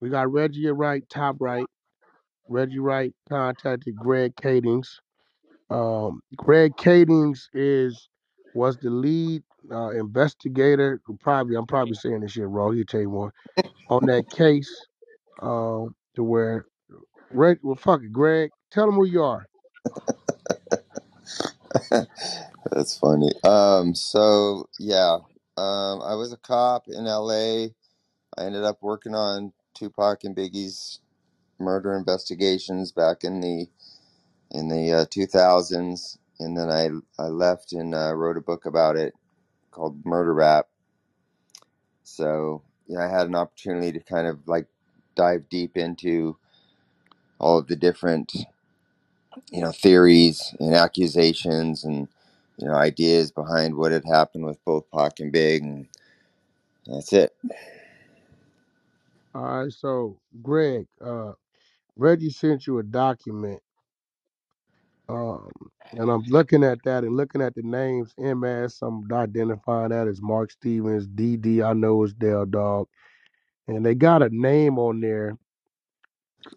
We got Reggie Wright, top right. Reggie Wright contacted Greg Kadings. Um, Greg Kadings is was the lead uh, investigator. Probably, I'm probably saying this shit wrong. He'll tell you more on that case. Um, to where Reg, well, fuck it, Greg. Tell him who you are. That's funny. Um, so yeah, um, I was a cop in LA. I ended up working on Tupac and Biggie's murder investigations back in the in the uh, 2000s, and then I I left and uh, wrote a book about it called Murder Rap. So yeah, I had an opportunity to kind of like dive deep into all of the different you know theories and accusations and you know ideas behind what had happened with both Pac and Big, and that's it. All right, so Greg, uh, Reggie sent you a document. Um, and I'm looking at that and looking at the names MS. I'm identifying that as Mark Stevens. DD, I know is Dale Dog. And they got a name on there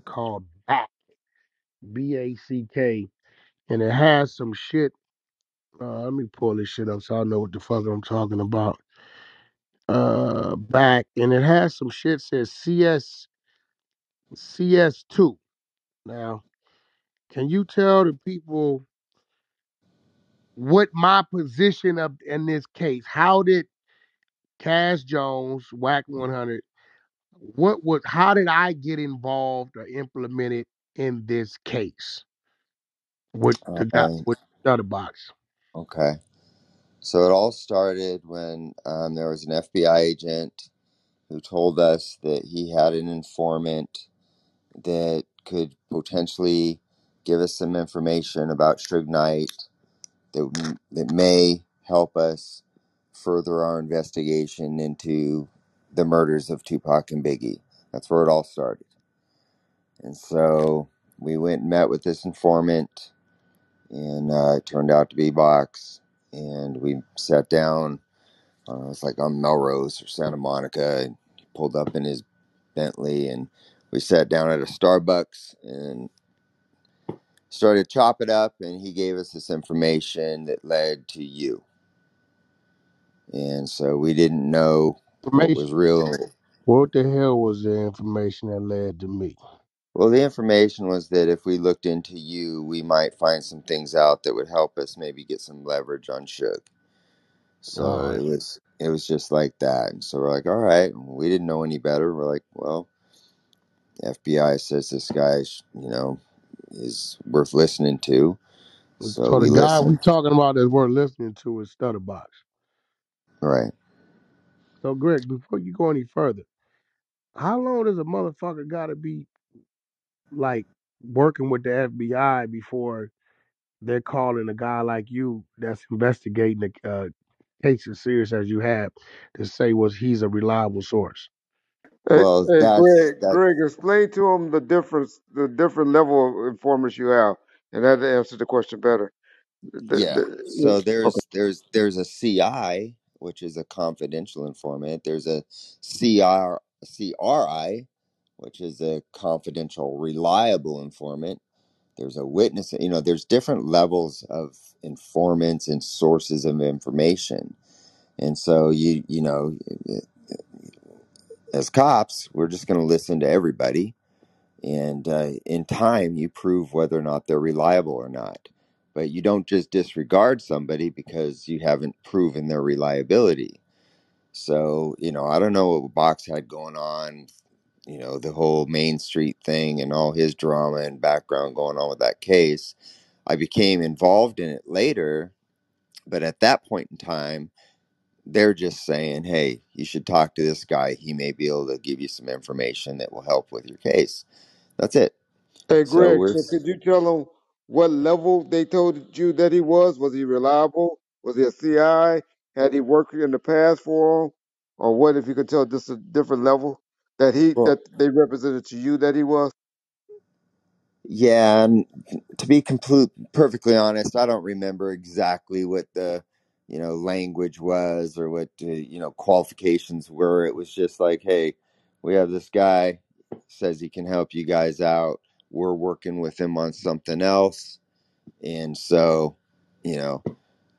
called BACK, B A C K. And it has some shit. Uh, let me pull this shit up so I know what the fuck I'm talking about. Uh, back. And it has some shit says CS, CS2. Now, can you tell the people what my position of in this case? How did Cash Jones, Wack 100, what was, how did I get involved or implemented in this case with All the guy right. with Stutterbox? Okay. So it all started when um, there was an FBI agent who told us that he had an informant that could potentially give us some information about Knight that that may help us further our investigation into the murders of Tupac and Biggie. That's where it all started. And so we went and met with this informant, and uh, it turned out to be Box. And we sat down. Uh, it was like on Melrose or Santa Monica, and he pulled up in his Bentley, and we sat down at a Starbucks and started to chop it up. And he gave us this information that led to you and so we didn't know what Information. was real. What the hell was the information that led to me? Well, the information was that if we looked into you, we might find some things out that would help us maybe get some leverage on. All So right. it was it was just like that. And so we're like, all right, we didn't know any better. We're like, well, the FBI says this guy, you know, is worth listening to. So So the we guy we listened. talking about that we're listening to is Stutterbox. Right. So Greg, before you go any further, how long does a motherfucker gotta be like working with the FBI before they're calling a guy like you that's investigating a uh, case as serious as you have to say was he's a reliable source? Hey, Well, hey, that's Greg, that. Greg, explain to him the difference, the different level of informants you have, and that answers the question better. The, Yeah. the, So okay. there's there's there's a CI, which is a confidential informant. There's a CR CRI, which is a confidential reliable informant. There's a witness, you know, there's different levels of informants and sources of information. And so you you know, as cops, we're just going to listen to everybody and uh, in time you prove whether or not they're reliable or not but you don't just disregard somebody because you haven't proven their reliability so you know i don't know what box had going on you know the whole main street thing and all his drama and background going on with that case i became involved in it later but at that point in time they're just saying hey you should talk to this guy he may be able to give you some information that will help with your case that's it Hey, so Greg, we're so could you tell them what level they told you that he was? Was he reliable? Was he a CI? Had he worked in the past for him? Or what if you could tell just a different level that he well that they represented to you that he was? Yeah, and to be complete, perfectly honest, I don't remember exactly what the, you know, language was or what, uh, you know, qualifications were. It was just like, hey, we have this guy. says he can help you guys out. We're working with him on something else, and so you know,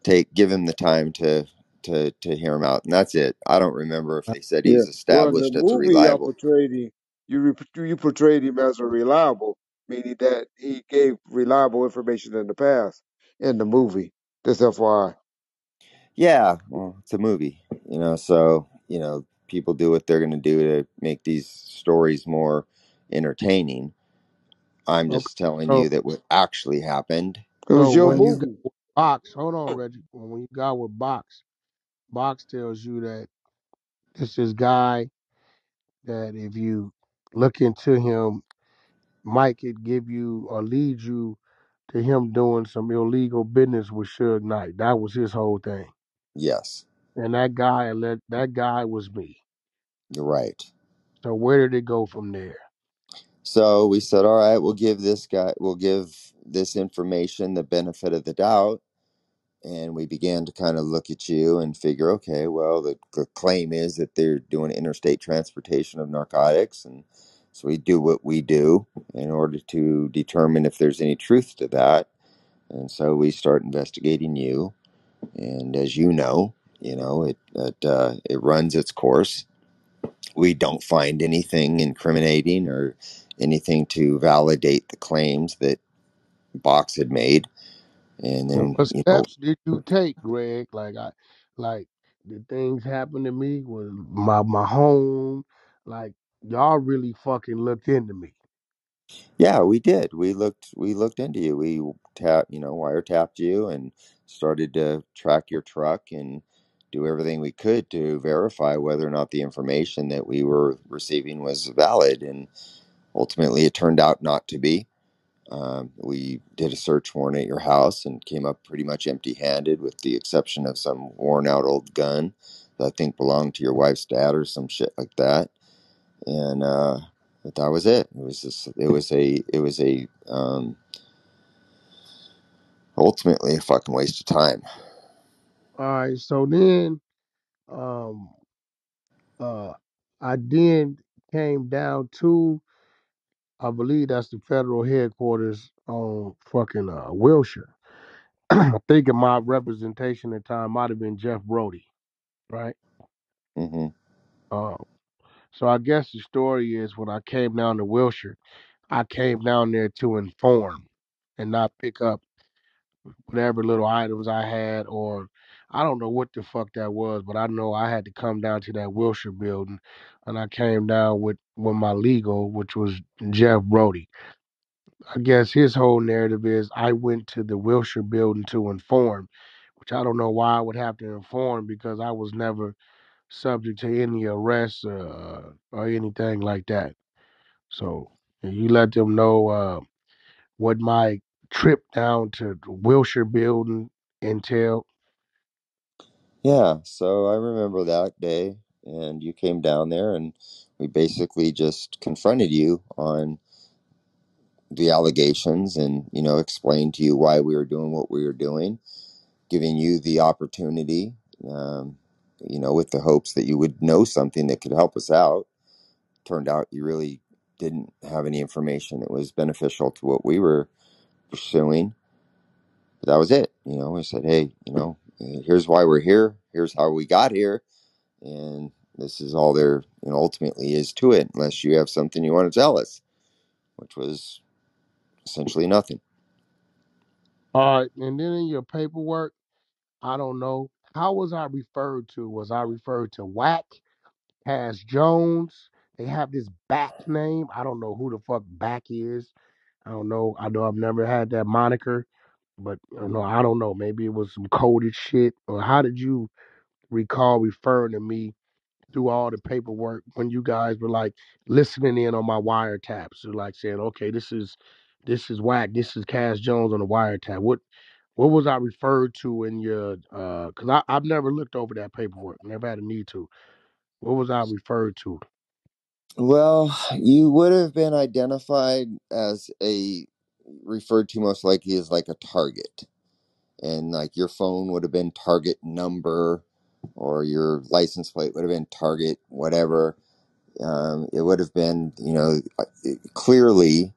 take give him the time to to to hear him out, and that's it. I don't remember if uh, they said Yeah. he's Well, in the established as a movie, y'all reliable. portrayed him. You re- you portrayed him as a reliable, meaning that he gave reliable information in the past in the movie. This FYI. Yeah, well, it's a movie, you know, so you know people do what they're going to do to make these stories more entertaining. I'm Okay. just telling So you that what actually happened. It so was your when you got movie. with Box, hold on, Reggie. When you got with Box, Box tells you that it's this guy that if you look into him, might could give you or lead you to him doing some illegal business with Suge Knight. That was his whole thing. Yes, And that guy let that guy was me. you're right. So where did it go from there? So we said, all right, we'll give this guy, we'll give this information the benefit of the doubt. And we began to kind of look at you and figure, okay, well, the, the claim is that they're doing interstate transportation of narcotics. And so we do what we do in order to determine if there's any truth to that. And so we start investigating you. And as you know, you know, it, it, uh, it runs its course we don't find anything incriminating or anything to validate the claims that Box had made. And And then, what you know, steps did you take, Greg? Like I like the things happened to me with my my home. Like y'all really fucking looked into me. yeah, we did. We looked, we looked into you. We tapped, you know, wiretapped you and started to track your truck and do everything we could to verify whether or not the information that we were receiving was valid. And ultimately, it turned out not to be Um, we did a search warrant at your house and came up pretty much empty handed, with the exception of some worn out old gun that I think belonged to your wife's dad or some shit like that. And uh, but that was it. It was just, it was a, it was a, um, ultimately a fucking waste of time. All right, so then um uh I then came down to I believe that's the federal headquarters on fucking uh Wilshire. I think my representation at the time might have been Jeff Brody, right? hmm Um so I guess the story is when I came down to Wilshire, I came down there to inform and not pick up whatever little items I had or I don't know what the fuck that was, but I know I had to come down to that Wilshire building and I came down with, with my legal, which was Jeff Brody. I guess his whole narrative is I went to the Wilshire building to inform, which I don't know why I would have to inform because I was never subject to any arrests uh, or anything like that. So you let them know uh, what my trip down to Wilshire building entailed Yeah. So I remember that day, and you came down there, and we basically just confronted you on the allegations and, you know, explained to you why we were doing what we were doing giving you the opportunity, um, you know, with the hopes that you would know something that could help us out. Turned out you really didn't have any information that was beneficial to what we were pursuing. But that was it. You know, we said, hey, you know, here's why we're here. Here's how we got here. And this is all there, you know, ultimately is to it, unless you have something you want to tell us, which was essentially nothing. All right, and then in your paperwork, I don't know how was I referred to. Was I referred to Wack, Cash Jones? They have this back name. I don't know who the fuck back is. I don't know. I know I've never had that moniker, but uh, you know, mm-hmm. I don't know. Maybe it was some coded shit. Or how did you recall referring to me through all the paperwork when you guys were like listening in on my wiretaps? Like saying, okay, this is this is Wack, this is Cash Jones on the wiretap. What what was I referred to in your? Uh, because I I've never looked over that paperwork. Never had a need to. What was I referred to? Well, you would have been identified as a referred to most likely as like a target and like your phone would have been target number or your license plate would have been target whatever um, it would have been, you know, uh, clearly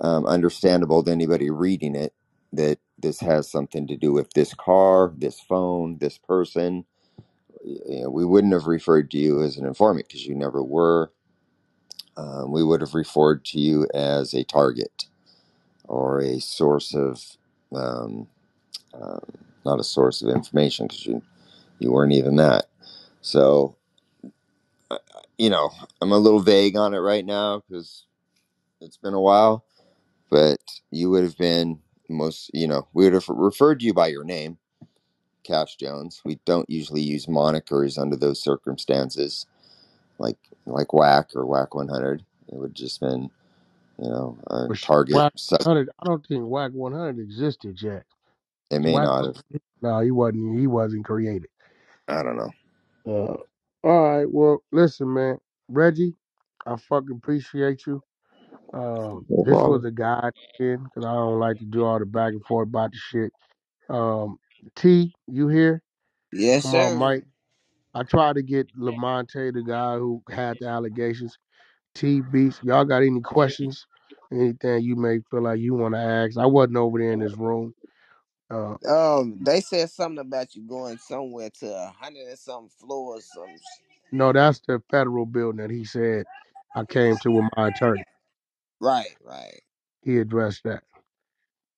um, understandable to anybody reading it that this has something to do with this car, this phone, this person. You know, we wouldn't have referred to you as an informant because you never were. Um, we would have referred to you as a target or a source of, um, um, not a source of information because you, you weren't even that. So, uh, you know, I'm a little vague on it right now because it's been a while, but you would have been most, you know, we would have referred to you by your name, Cash Jones. We don't usually use monikers under those circumstances, like like Wack or Wack 100. It would just been, you know, a But shit, target. Wack Sus- 100, I don't think Wack 100 existed yet. it may Wack, not have. no, he wasn't. He wasn't created. I don't know. Uh, all right. Well, listen, man. Reggie, I fucking appreciate you. Um, No this was problem. a guide in because I don't like to do all the back and forth about the shit. Um, T, you here? Yes, Come on, sir. Mike. I tried to get Lamonte, the guy who had the allegations. T Beats, y'all got any questions? Anything you may feel like you want to ask? I wasn't over there in this room. Uh, Um, they said something about you going somewhere to a hundred and something floors. Some no, that's the federal building that he said I came to with my attorney. right, right. He addressed that.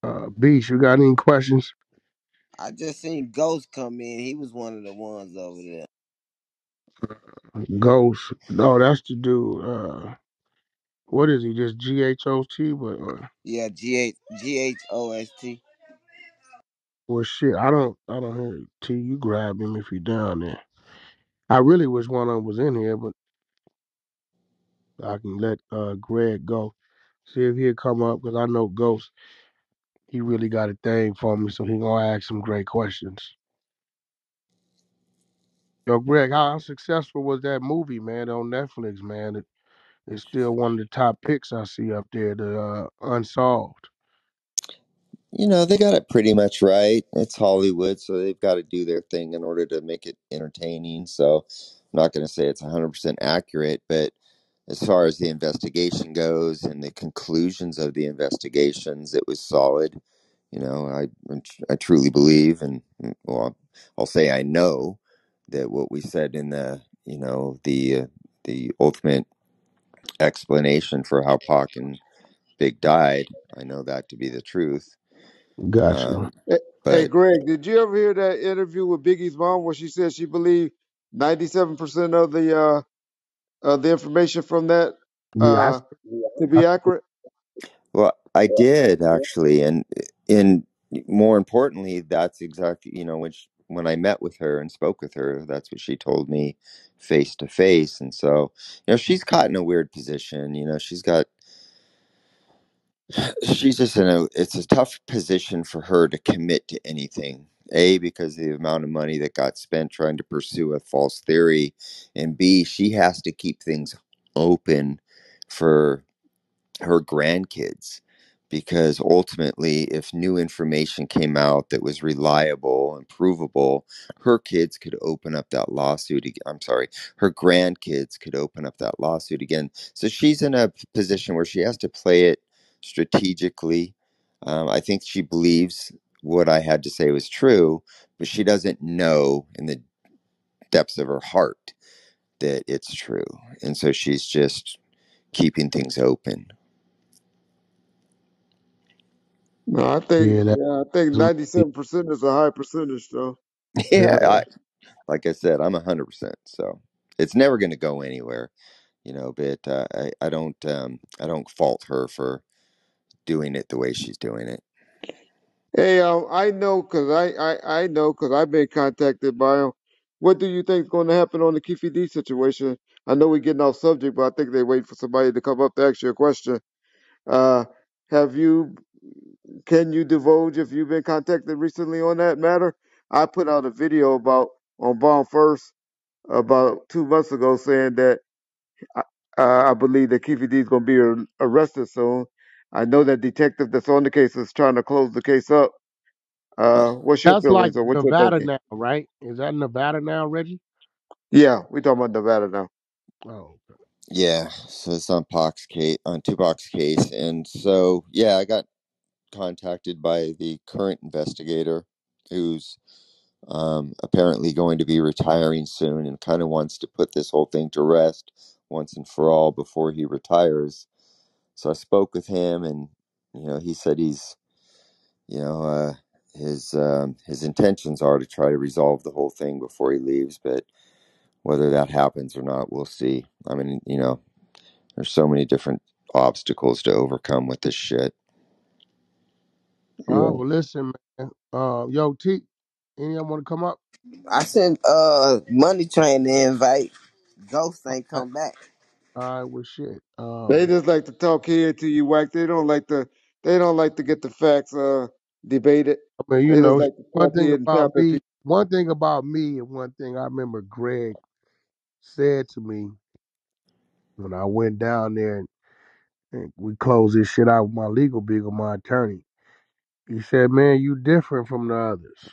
Uh, Beats, you got any questions? I just seen Ghost come in. He was one of the ones over there. Ghost. No, that's the dude. What is he? Just G H O T? But uh, Yeah, G H G H O S T. well, shit. I don't. I don't hear T. You grab him if you're down there. I really wish one of them was in here, but I can let uh Greg go. See if he'll come up because I know Ghost. He really got a thing for me, so he gonna ask some great questions. Yo, Greg, how successful was that movie, man, on Netflix, man? It, it's still one of the top picks I see up there, the uh, Unsolved. You know, they got it pretty much right. It's Hollywood, so they've got to do their thing in order to make it entertaining. So I'm not going to say it's 100% accurate, but as far as the investigation goes and the conclusions of the investigations, it was solid. You know, I I truly believe, and mm, well, I'll say I know that what we said in the you know the uh, the ultimate explanation for how Pac and Big died, I know that to be the truth. Got you. Um, Hey, hey, but Greg, did you ever hear that interview with Biggie's mom where she said she believed 97% of the uh, uh the information from that Yeah, uh to be accurate? well, I did actually, and and more importantly, that's exactly you know when sh when I met with her and spoke with her, that's what she told me face to face. And so, you know, she's caught in a weird position. You know, she's got she's just in a it's a tough position for her to commit to anything a because of the amount of money that got spent trying to pursue a false theory and b she has to keep things open for her grandkids because ultimately if new information came out that was reliable and provable her kids could open up that lawsuit i'm sorry her grandkids could open up that lawsuit again. So she's in a position where she has to play it strategically. Um, i think she believes what i had to say was true but she doesn't know in the depths of her heart that it's true. And so she's just keeping things open No, I think yeah, yeah, I think 97% is a high percentage though. yeah that Yeah. like I said, I'm a hundred percent. So it's never going to go anywhere, you know. But uh, I, I don't, um, I don't fault her for doing it the way she's doing it. Hey, um, I know because I, I, I know because I've been contacted by him. What do you think is going to happen on the Keefe D situation? I know we're getting off subject, but I think they wait for somebody to come up to ask you a question. Uh, have you, can you divulge if you've been contacted recently on that matter? I put out a video about on Bomb First about two months ago saying that uh, I believe that Keefe D is going to be ar- arrested soon. I know that detective that's on the case is trying to close the case up uh, what's your that's like feelings or what's your Nevada thinking? now, right? Is that Nevada now, Reggie? Yeah, we talking about Nevada now. Oh. Yeah, so it's on Pac's case on Tupac's case, and so yeah, I got contacted by the current investigator, who's um, apparently going to be retiring soon, and kind of wants to put this whole thing to rest once and for all before he retires. So I spoke with him, and you know, he said he's you know uh, his um, his intentions are to try to resolve the whole thing before he leaves, but whether that happens or not, we'll see. I mean, you know There's so many different obstacles to overcome with this shit. All Yeah. right, well, listen, man. Uh, yo, T, any of them want to come up? I sent uh money train the invite. Ghost ain't right, come back. all right well, shit. They Um, just like to talk here to you, whack. They don't like to. They don't like to get the facts uh debated. I mean, you They just know, like to one talk thing here and about tap at me, people. one thing about me, and one thing I remember Greg said to me when I went down there and, and we closed this shit out with my legal beagle, my attorney. He said, "Man, you different from the others.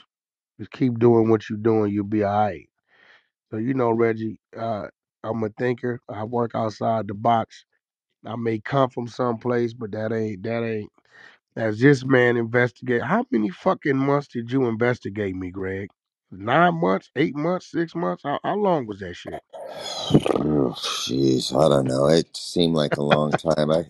Just keep doing what you're doing. You'll be all right." So you know, Reggie, uh, I'm a thinker. I work outside the box. I may come from someplace, but that ain't that ain't. As this man investigate, how many fucking months did you investigate me, Greg? Nine months, eight months, six months? How, how long was that shit? Oh, Jeez, I don't know. It seemed like a long time. I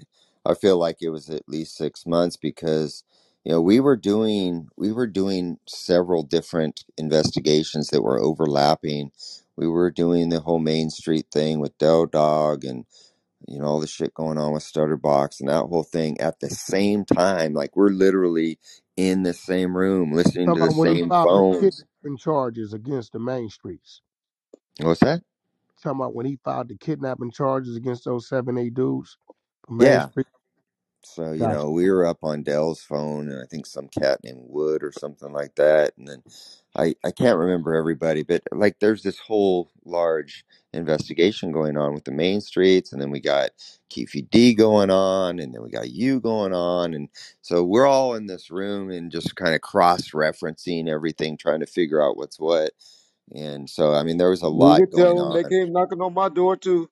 I feel like it was at least six months because you know we were doing we were doing several different investigations that were overlapping. We were doing the whole Main Street thing with Doe Dog and you know all the shit going on with Stutterbox and that whole thing at the same time. Like we're literally in the same room listening Talking to the about when he same filed the phones. kidnapping charges against the main streets. What's that? Talking about when he filed the kidnapping charges against those seven, eight dudes from Main Yeah, Street. So, you Gotcha. know, we were up on Dell's phone and I think some cat named Wood or something like that. And then I, I can't remember everybody, but like there's this whole large investigation going on with the main streets. And then we got Keefe D going on and then we got you going on. And so we're all in this room and just kind of cross referencing everything, trying to figure out what's what. And so, I mean, there was a You lot can going tell them they on. came knocking on my door too.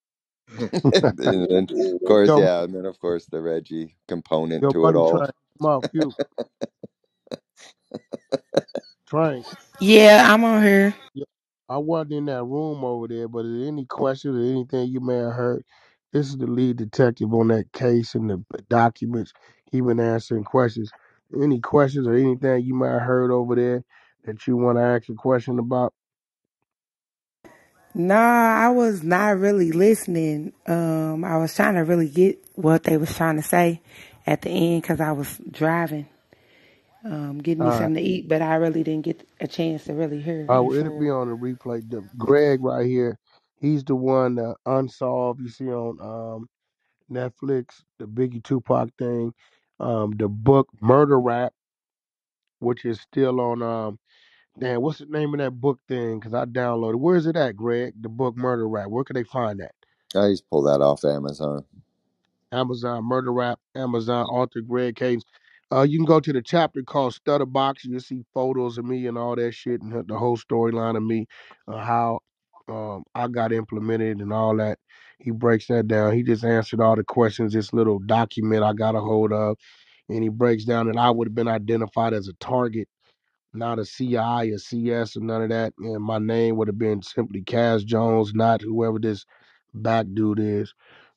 and then, of course, Yo, yeah. And then, of course, the Reggie component yo, to it buddy, all. train. Come out, few train. Yeah, I'm on here. Yeah, I wasn't in that room over there, but is there any questions or anything you may have heard? This is the lead detective on that case and the documents. He been answering questions. Any questions or anything you might have heard over there that you want to ask a question about? Nah, I was not really listening. Um, I was trying to really get what they was trying to say at the end because I was driving, um, getting All me right. something to eat, but I really didn't get a chance to really hear Oh, in it'll be on the replay. The Greg right here, he's the one that unsolved. You see on um, Netflix, the Biggie Tupac thing, um, the book Murder Rap, which is still on. Um, damn, what's the name of that book thing? Because I downloaded. Where is it at, Greg? The book Murder Rap. Where can they find that? I just pull that off Amazon. Amazon Murder Rap, Amazon author Greg Cadence. Uh, you can go to the chapter called Stutter Box. You'll see photos of me and all that shit and the whole storyline of me, uh, how um, I got implemented and all that. He breaks that down. He just answered all the questions. This little document I got a hold of, and he breaks down that I would have been identified as a target, not a CI, a CS, or none of that. And my name would have been simply Cash Jones, not whoever this back dude is.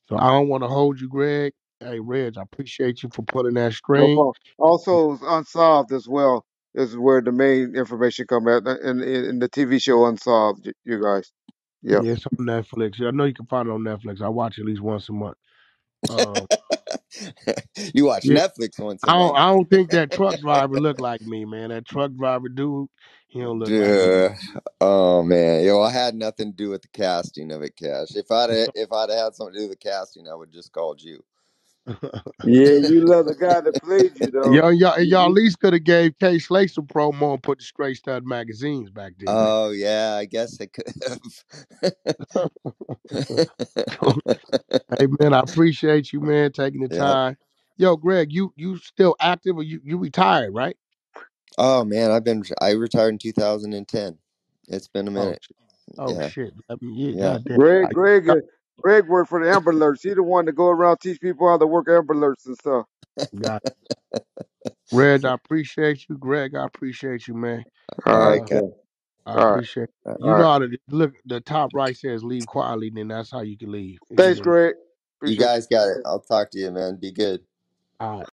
So I don't want to hold you, Greg. Hey, Reg, I appreciate you for pulling that No string. problem. Also, unsolved as well is where the main information come at in, in, in the TV show Unsolved. y- You guys. Yep. Yeah, it's on Netflix. I know you can find it on Netflix. I watch at least once a month. Um, you watch yeah, Netflix once a I don't. I don't think that truck driver look like me, man. That truck driver dude, he don't look like me. Oh man, yo, I had nothing to do with the casting of it, Cash. If I'd if I'd had something to do with the casting, I would just called you. Yeah, you love the guy that played you though. y'all, y'all, y'all at you- least could have gave Kay Slay some promo and put the Straight Stud magazines back then. Oh yeah, I guess it could have. hey man, I appreciate you, man, taking the yep. time. Yo, Greg, you you still active or you you retired, right? Oh man, I've been I retired in 2010. It's been a Oh, minute. sh- oh Yeah, shit. I yeah, yeah. goddamn. Greg, I- Greg, uh, Greg worked for the Amber Alerts. He the one to go around teach people how to work Amber Alerts and stuff. Got it. Reg, I appreciate you. Greg, I appreciate you, man. All All right, right, Uh, guys. I All right, appreciate Uh, you all right. know how to look the top right says leave quietly, then that's how you can leave. You Thanks, can Greg. You Appreciate you. guys got it. I'll talk to you, man. Be good. all right.